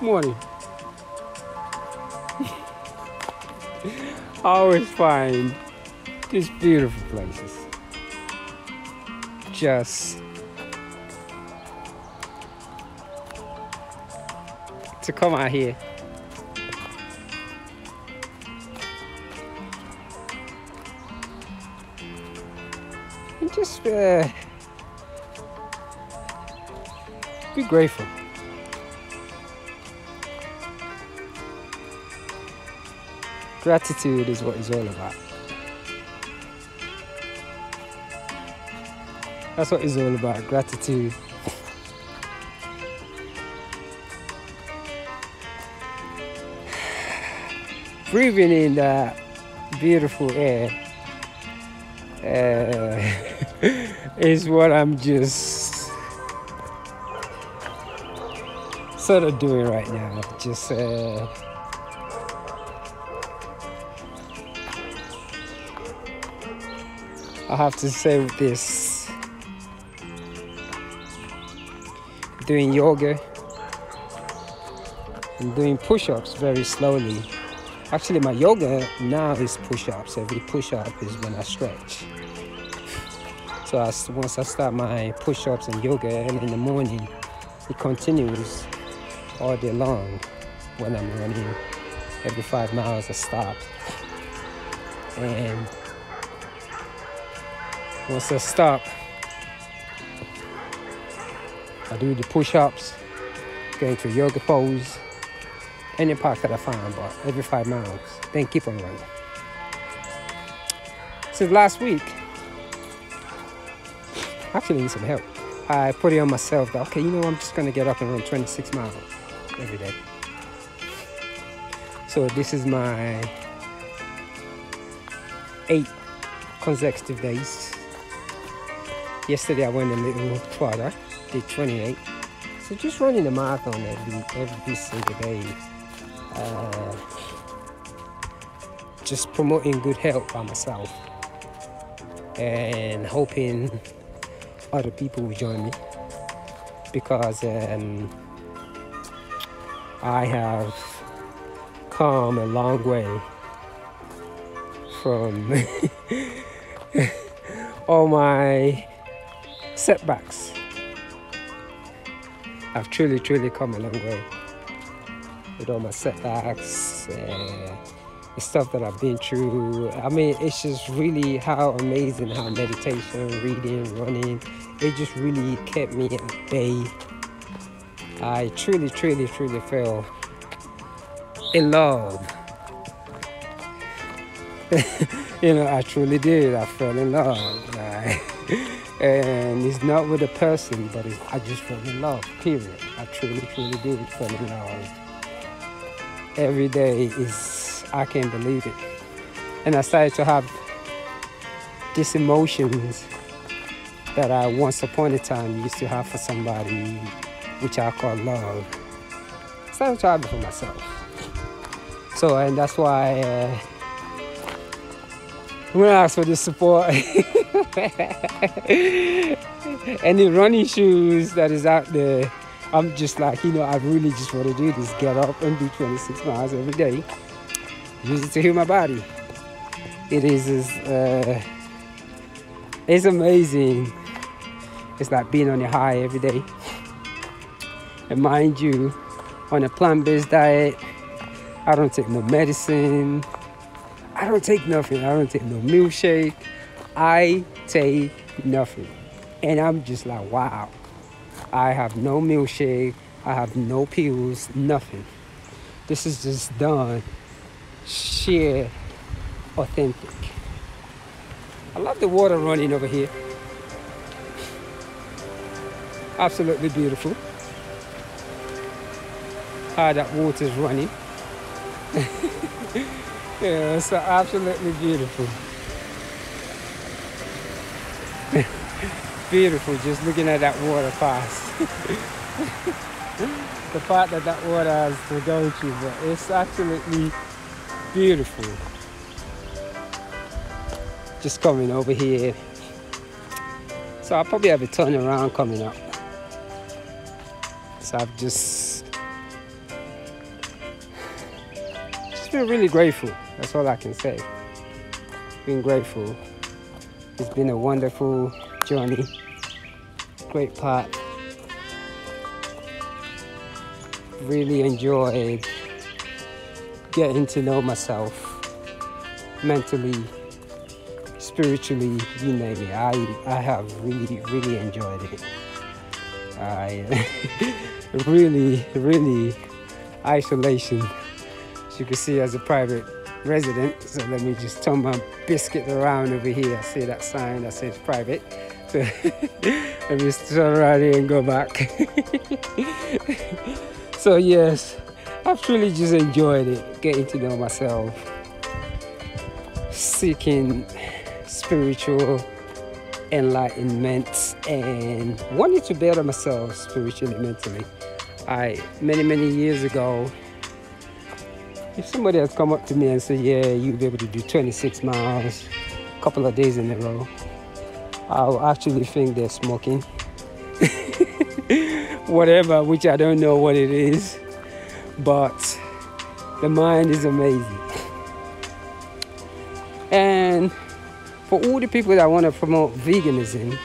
Morning. I always find these beautiful places. Just to come out here. And just uh, be grateful. Gratitude is what it's all about. That's what it's all about. Gratitude. Breathing in that beautiful air uh, is what I'm just sort of doing right now. Just uh, I have to say this doing yoga and doing push-ups very slowly. Actually my yoga now is push-ups. Every push-up is when I stretch. So I, once I start my push-ups and yoga early in the morning, it continues all day long when I'm running. Every five miles I stop. And once I stop, I do the push-ups, go into yoga pose, any park that I find, but every five miles, then keep on running. Since last week, I actually need some help. I put it on myself that, okay, you know, I'm just gonna get up and run 26 miles every day. So this is my eight consecutive days Yesterday I went a little farther, did 28. So just running a marathon every every single day. Uh, just promoting good health by myself and hoping other people will join me because um, I have come a long way from all my setbacks. I've truly, truly come a long way with all my setbacks, uh, the stuff that I've been through. I mean, it's just really how amazing how meditation, reading, running, it just really kept me at bay. I truly, truly, truly fell in love. you know, I truly did. I fell in love. and it's not with a person, but I just fell in love. Period. I truly, truly did fall in love. Every day is I can't believe it, and I started to have these emotions that I once upon a time used to have for somebody, which I call love. I started to have it for myself. So, and that's why. Uh, I'm gonna ask for the support. Any running shoes that is out there, I'm just like, you know, I really just want to do this. Get up and do 26 miles every day. Use it to heal my body. It is, uh, it's amazing. It's like being on a high every day. And mind you, on a plant-based diet, I don't take no medicine. I don't take nothing. I don't take no milkshake. I take nothing. And I'm just like, wow. I have no milkshake. I have no pills, nothing. This is just done sheer authentic. I love the water running over here. Absolutely beautiful. How that water's running. Yeah, it's absolutely beautiful. beautiful just looking at that water pass. the fact that that water has to go through, but it's absolutely beautiful. Just coming over here. So I'll probably have a turn around coming up. So I've just just been really grateful. That's all I can say. Been grateful. It's been a wonderful journey. Great part. Really enjoyed getting to know myself mentally, spiritually, you name it. I, I have really, really enjoyed it. I really, really isolation. You can see as a private resident. So let me just turn my biscuit around over here. I see that sign that says private. So let me turn around here and go back. so yes, I've truly just enjoyed it, getting to know myself, seeking spiritual enlightenment and wanting to better myself spiritually, mentally. I many many years ago if somebody has come up to me and said, yeah, you'll be able to do 26 miles a couple of days in a row, I'll actually think they're smoking. Whatever, which I don't know what it is, but the mind is amazing. And for all the people that want to promote veganism,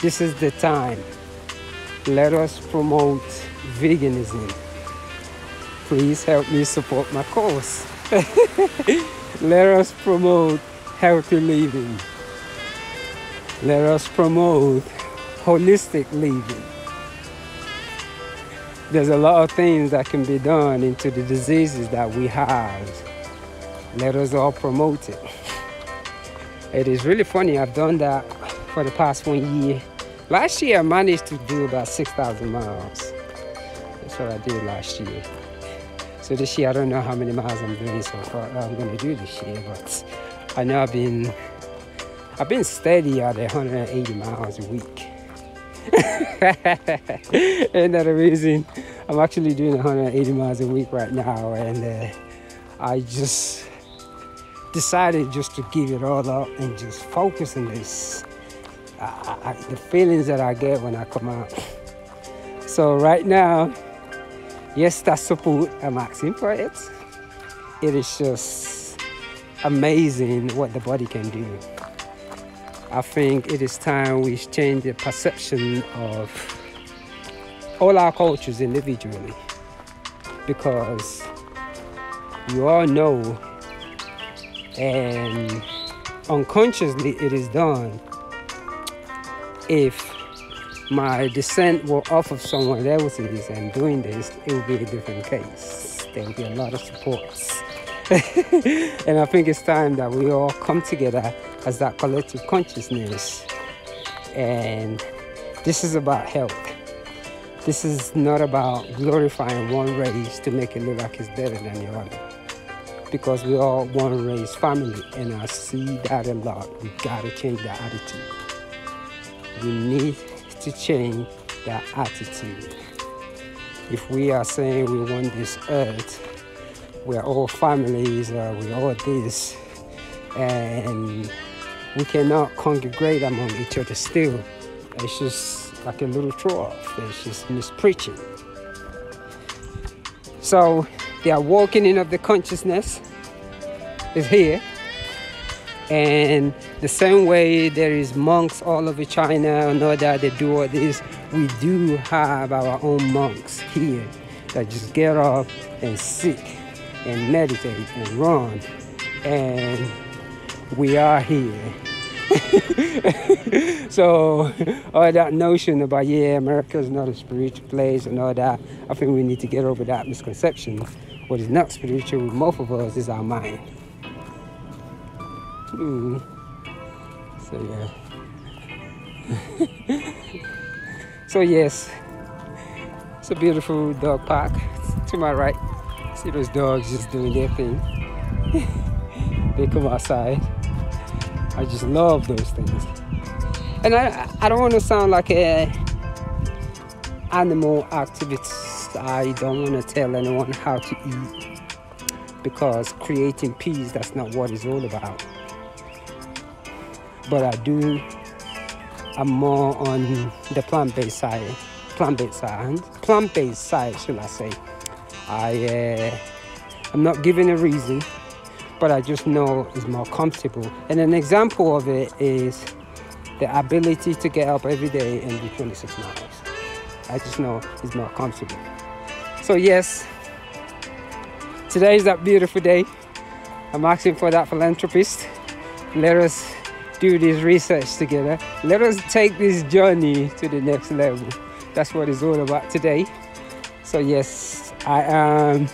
this is the time. Let us promote veganism please help me support my cause. Let us promote healthy living. Let us promote holistic living. There's a lot of things that can be done into the diseases that we have. Let us all promote it. It is really funny. I've done that for the past one year. Last year, I managed to do about 6,000 miles. That's what I did last year. So this year, I don't know how many miles I'm doing so far. I'm going to do this year, but I know I've been I've been steady at 180 miles a week. and that reason I'm actually doing 180 miles a week right now, and uh, I just decided just to give it all up and just focus on this. I, I, the feelings that I get when I come out. So right now, yes, that's support, I'm asking for it. It is just amazing what the body can do. I think it is time we change the perception of all our cultures individually because you all know and unconsciously it is done if my descent were off of someone else's and doing this, it would be a different case. There would be a lot of supports. and I think it's time that we all come together as that collective consciousness. And this is about health. This is not about glorifying one race to make it look like it's better than the other. Because we're all one race family, and I see that a lot. We gotta change that attitude. We need to change that attitude. If we are saying we want this earth, we're all families, uh, we're all this, and we cannot congregate among each other still. It's just like a little throw it's just mispreaching. So, the awakening of the consciousness is here and the same way there is monks all over China and all that, they do all this, we do have our own monks here that just get up and sit and meditate and run. And we are here. so all that notion about yeah america is not a spiritual place and all that i think we need to get over that misconception what is not spiritual with most of us is our mind So yeah. so yes, it's a beautiful dog park. To my right, see those dogs just doing their thing. they come outside. I just love those things. And I, I don't want to sound like a animal activist. I don't want to tell anyone how to eat because creating peace, that's not what it's all about but I do. I'm more on the plant-based side, plant-based side, plant-based side, should I say? I uh, I'm not giving a reason, but I just know it's more comfortable. And an example of it is the ability to get up every day and do 26 miles. I just know it's more comfortable. So yes, today is that beautiful day. I'm asking for that philanthropist. Let us do this research together. Let us take this journey to the next level. That's what it's all about today. So yes, I am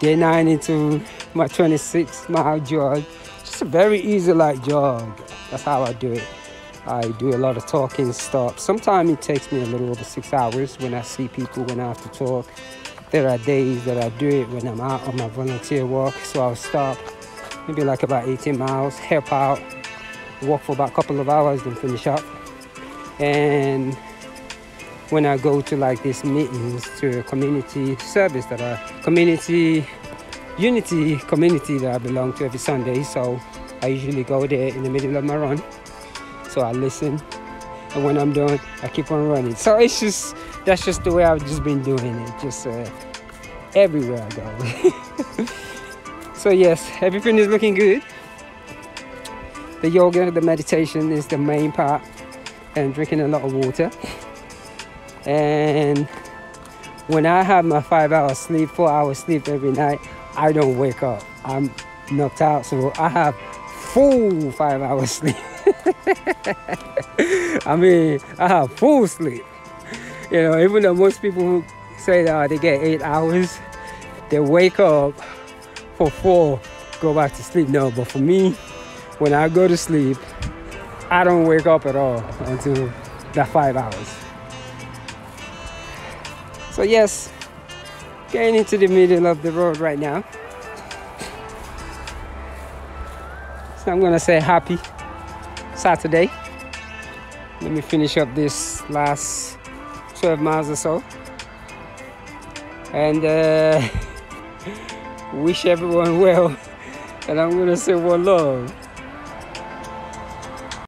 day nine into my 26 mile jog. Just a very easy like jog. That's how I do it. I do a lot of talking stuff. Sometimes it takes me a little over six hours when I see people when I have to talk. There are days that I do it when I'm out on my volunteer walk. So I'll stop maybe like about 18 miles, help out, walk for about a couple of hours, then finish up. And when I go to like these meetings to a community service that are community unity community that I belong to every Sunday. So I usually go there in the middle of my run. So I listen and when I'm done, I keep on running. So it's just that's just the way I've just been doing it, just uh, everywhere I go. so yes, everything is looking good. The yoga, the meditation is the main part, and drinking a lot of water. And when I have my five hours sleep, four hours sleep every night, I don't wake up. I'm knocked out, so I have full five hours sleep. I mean, I have full sleep. You know, even though most people who say that they get eight hours, they wake up for four, go back to sleep. No, but for me, when I go to sleep, I don't wake up at all until that five hours. So yes, getting into the middle of the road right now. So I'm gonna say happy Saturday. Let me finish up this last 12 miles or so. And uh, wish everyone well. And I'm gonna say one love.